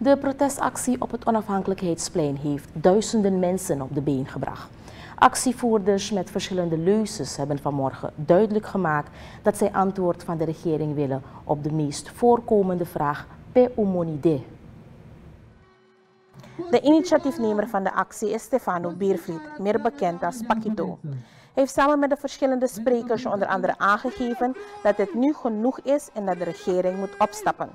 De protestactie op het onafhankelijkheidsplein heeft duizenden mensen op de been gebracht. Actievoerders met verschillende leuzes hebben vanmorgen duidelijk gemaakt dat zij antwoord van de regering willen op de meest voorkomende vraag pe umonide. De initiatiefnemer van de actie is Stefano Biervliet, meer bekend als Pakito. Hij heeft samen met de verschillende sprekers onder andere aangegeven dat het nu genoeg is en dat de regering moet opstappen.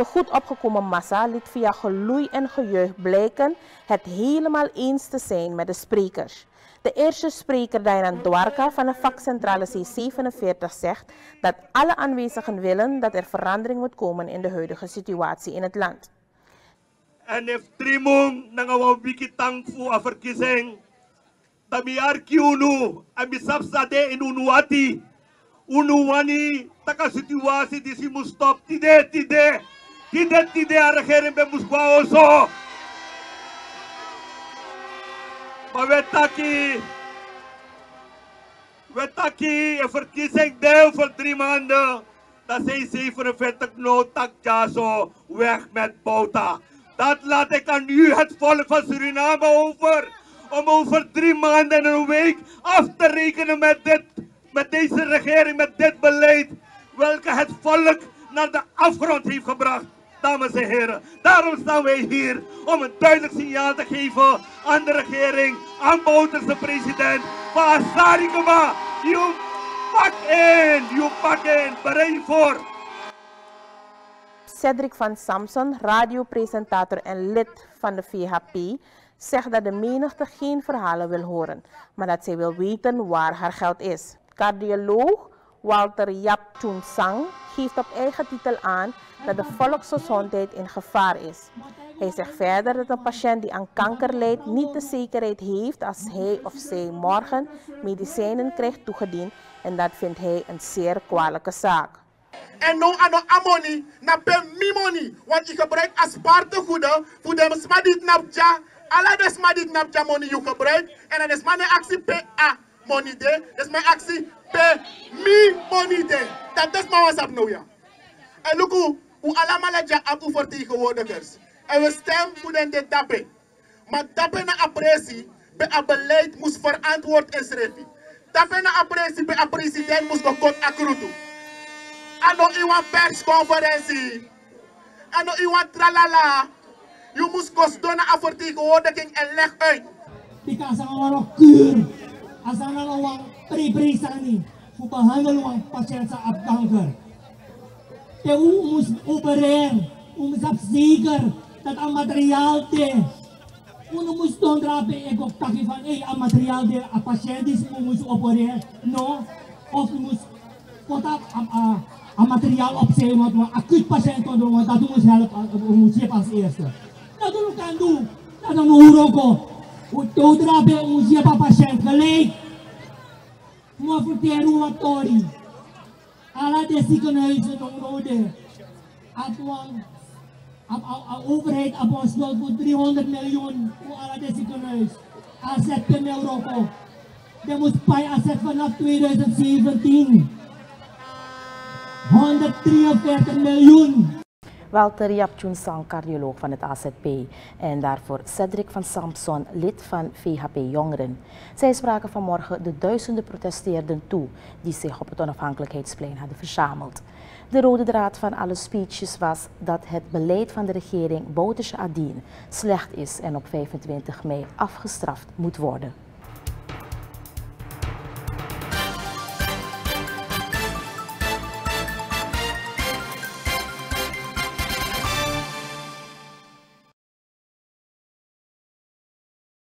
De goed opgekomen massa liet via geloei en gejuich blijken het helemaal eens te zijn met de sprekers. De eerste spreker, Diana Dwarka van de vakcentrale C47, zegt dat alle aanwezigen willen dat er verandering moet komen in de huidige situatie in het land. En if trimong nangawawiki tangfu a verkiezing, tabi arkiunu, ami sapsade in unuati, unuwani, taka situatie die si stop, tide, tide, tide, tide, a regering be muskwa oso. Maar we taki, we taki, een verkiezing deel voor drie maanden. Dat zijn 47 noodtak jaso, weg met Bouta. Dat laat ik aan u, het volk van Suriname, over. Om over drie maanden en een week af te rekenen met, dit, met deze regering, met dit beleid. Welke het volk naar de afgrond heeft gebracht. Dames en heren, daarom staan wij hier om een duidelijk signaal te geven aan de regering, aan Bouterse president, van Sarikama. Je pak in, je pak in, bereid voor. Cedric van Samson, radiopresentator en lid van de VHP, zegt dat de menigte geen verhalen wil horen, maar dat zij wil weten waar haar geld is. Cardioloog Walter Yap Chun Sang geeft op eigen titel aan dat de volksgezondheid in gevaar is. Hij zegt verder dat een patiënt die aan kanker lijdt niet de zekerheid heeft als hij of zij morgen medicijnen krijgt toegediend en dat vindt hij een zeer kwalijke zaak. En no ano amoni na pe mi money. Want je gebruikt als paardengoede voor de smadit napja. Alla de smadit napja money je gebruikt. En dan is mijn actie pe a money there. Dis my axi pay me money there. Dat is mijn WhatsApp nou ja. En look hoe, hoe allemaal dat je vers. vertegenwoordigers. En we stem voor de dappe. m'a tapé na apprecie, be het beleid moest verantwoord en schrijven. Dappe na apprecie, be a president moest gekort akrutu. En nog iemand persconferentie. En nog iemand tralala. You moest kost doen aan vertegenwoordiging en leg uit. Ik kan ze allemaal nog asana lawang priberisani upahana lawang pasyasa abtanggar teu umus uberer umus absigar dat ang material te uno mus don drabe ego takifan. Eh, Ei ang material de a pasyentes umus operer no of mus kotak am a a material op se wat maar acuut patiënt kon doen want datu doen help ons je pas eerste dat doen kan doen dat dan Utódra be é uzia papa shelkalei. Né, Mwa futeru watori. Ala desikanaisa tong rode. Atuang a overheid apostel por 300 miljoen voor alle desikanais. Asset in Europa. Dat moet bij asset vanaf 2017. 143 milhões. Walter Japchun Sang, cardioloog van het AZP. En daarvoor Cedric van Samson, lid van VHP Jongeren. Zij spraken vanmorgen de duizenden protesteerden toe die zich op het onafhankelijkheidsplein hadden verzameld. De rode draad van alle speeches was dat het beleid van de regering Bouterse Adien slecht is en op 25 mei afgestraft moet worden.